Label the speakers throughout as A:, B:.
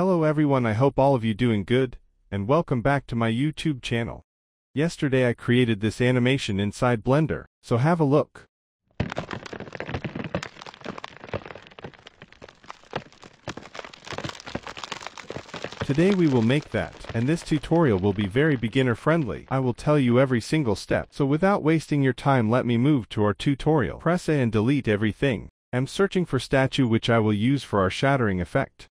A: Hello everyone I hope all of you doing good, and welcome back to my YouTube channel. Yesterday I created this animation inside Blender, so have a look. Today we will make that, and this tutorial will be very beginner friendly. I will tell you every single step, so without wasting your time let me move to our tutorial. Press A and delete everything. I'm searching for statue which I will use for our shattering effect.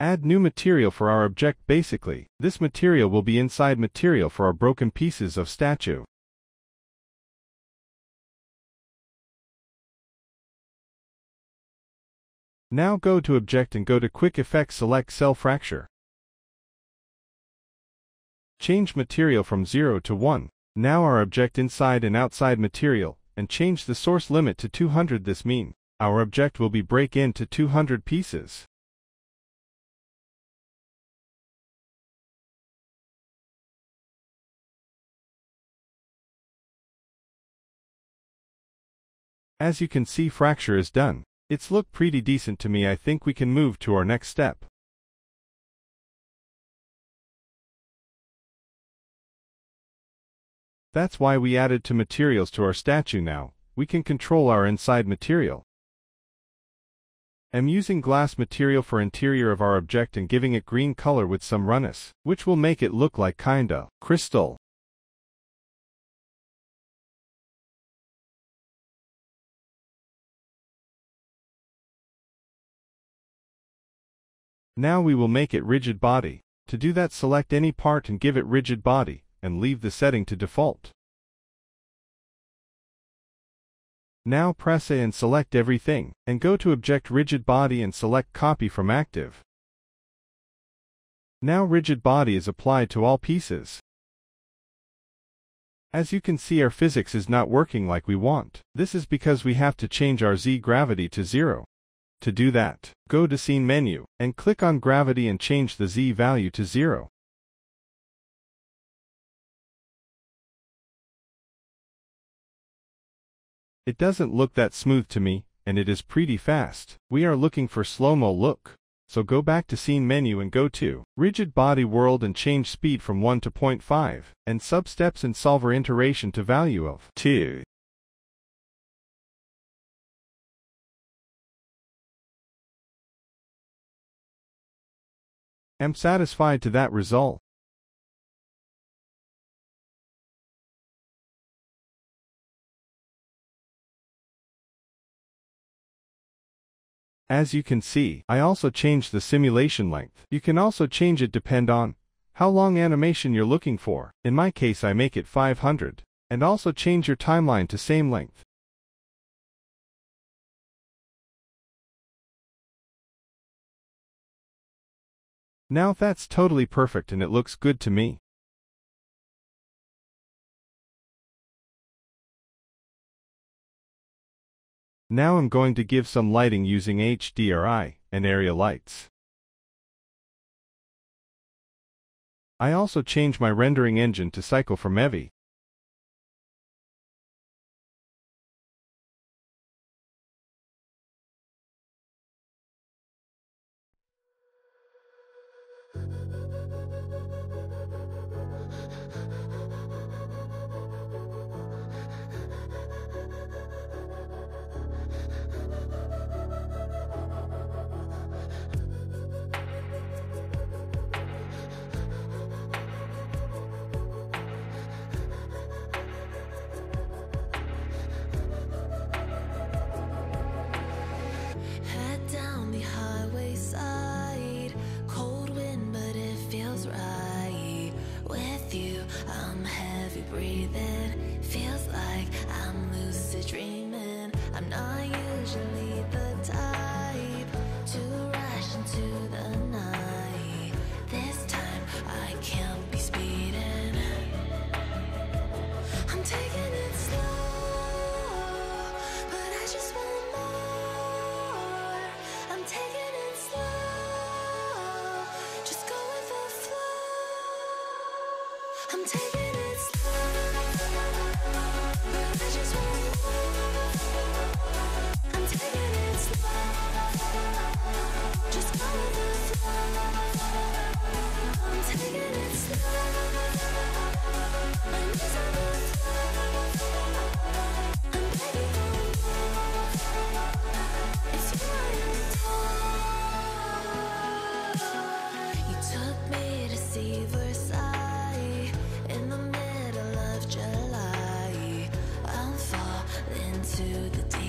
A: Add new material for our object basically. This material will be inside material for our broken pieces of statue. Now go to Object and go to Quick Effects select Cell Fracture. Change material from 0 to 1. Now our object inside and outside material, and change the source limit to 200 this mean, our object will be break into 200 pieces. As you can see fracture is done. It's look pretty decent to me I think we can move to our next step. That's why we added to materials to our statue now, we can control our inside material. I'm using glass material for interior of our object and giving it green color with some runniness, which will make it look like kinda crystal. Now we will make it rigid body. To do that select any part and give it rigid body, and leave the setting to default. Now press A and select everything, and go to Object Rigid Body and select Copy from Active. Now rigid body is applied to all pieces. As you can see our physics is not working like we want. This is because we have to change our z gravity to zero. To do that, go to Scene menu, and click on Gravity and change the Z value to 0. It doesn't look that smooth to me, and it is pretty fast. We are looking for slow-mo look. So go back to Scene menu and go to Rigid Body World and change speed from 1 to 0.5, and Substeps and Solver iteration to value of 2. Am satisfied to that result. As you can see, I also changed the simulation length. You can also change it depend on how long animation you're looking for. In my case I make it 500. And also change your timeline to same length. Now that's totally perfect and it looks good to me. Now I'm going to give some lighting using HDRI and area lights. I also change my rendering engine to cycle from Eevee.
B: breathing. Feels like I'm lucid dreaming. I'm not usually the type to rush into the night. This time I can't be speeding. I'm taking it slow, but I just want more. I'm taking to the middle